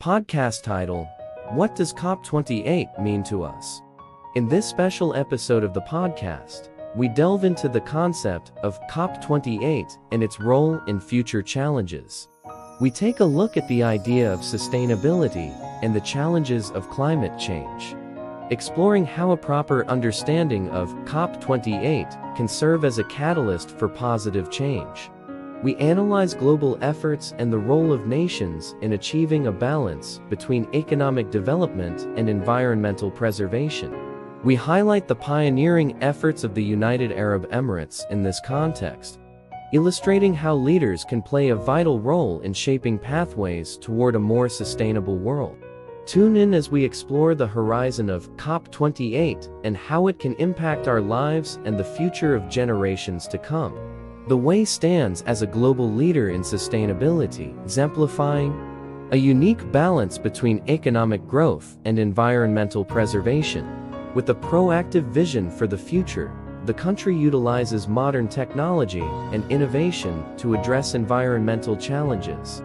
Podcast title What Does COP28 Mean to Us? In this special episode of the podcast, we delve into the concept of COP28 and its role in future challenges. We take a look at the idea of sustainability and the challenges of climate change, exploring how a proper understanding of COP28 can serve as a catalyst for positive change. We analyze global efforts and the role of nations in achieving a balance between economic development and environmental preservation. We highlight the pioneering efforts of the United Arab Emirates in this context, illustrating how leaders can play a vital role in shaping pathways toward a more sustainable world. Tune in as we explore the horizon of COP28 and how it can impact our lives and the future of generations to come. The UAE stands as a global leader in sustainability, exemplifying a unique balance between economic growth and environmental preservation. With a proactive vision for the future, the country utilizes modern technology and innovation to address environmental challenges.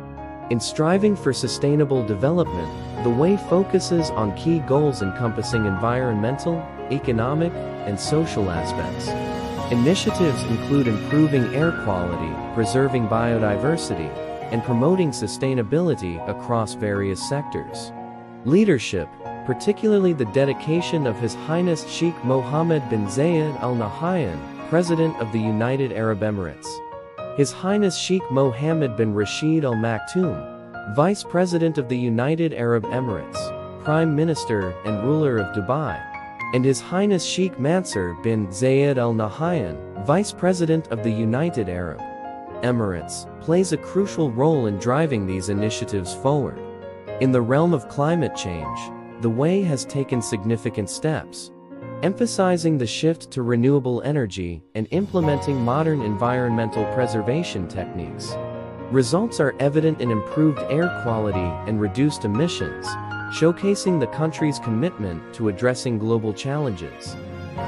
In striving for sustainable development, the UAE focuses on key goals encompassing environmental, economic, and social aspects. Initiatives include improving air quality, preserving biodiversity, and promoting sustainability across various sectors. Leadership, particularly the dedication of His Highness Sheikh Mohammed bin Zayed Al Nahyan, President of the United Arab Emirates. His Highness Sheikh Mohammed bin Rashid Al Maktoum, Vice President of the United Arab Emirates, Prime Minister and ruler of Dubai and His Highness Sheikh Mansour bin Zayed Al Nahyan, Vice President of the United Arab Emirates, plays a crucial role in driving these initiatives forward. In the realm of climate change, the UAE has taken significant steps, emphasizing the shift to renewable energy and implementing modern environmental preservation techniques. Results are evident in improved air quality and reduced emissions, showcasing the country's commitment to addressing global challenges.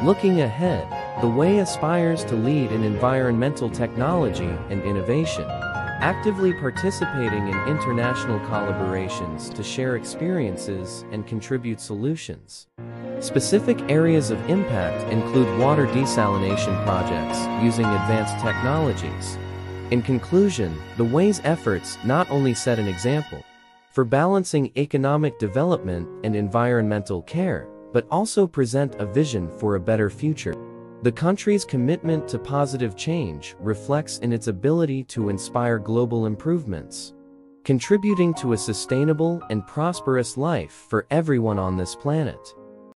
Looking ahead, the UAE aspires to lead in environmental technology and innovation, actively participating in international collaborations to share experiences and contribute solutions. Specific areas of impact include water desalination projects using advanced technologies. In conclusion, the UAE's efforts not only set an example, for balancing economic development and environmental care, but also present a vision for a better future. The country's commitment to positive change reflects in its ability to inspire global improvements, contributing to a sustainable and prosperous life for everyone on this planet.